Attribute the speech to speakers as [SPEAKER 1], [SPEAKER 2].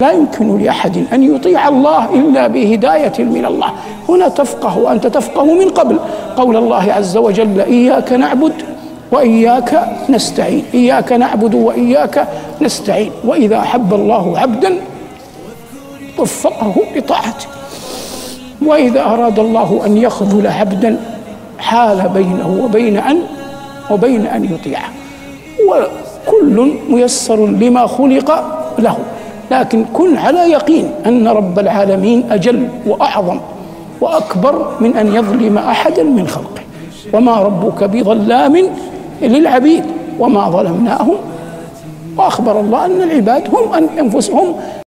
[SPEAKER 1] لا يمكن لأحد أن يطيع الله إلا بهداية من الله. هنا تفقه وأنت تفقه من قبل. قول الله عز وجل إياك نعبد وإياك نستعين. إياك نعبد وإياك نستعين. وإذا أحب الله عبدا وفقه لطاعته وإذا أراد الله أن يخذل عبدا حال بينه وبين أن وبين أن يطيعه. وكل ميسر لما خلق له. لكن كن على يقين أن رب العالمين أجل وأعظم وأكبر من أن يظلم أحدا من خلقه. وما ربك بظلام للعبيد وما ظلمناهم. وأخبر الله أن العباد هم أنفسهم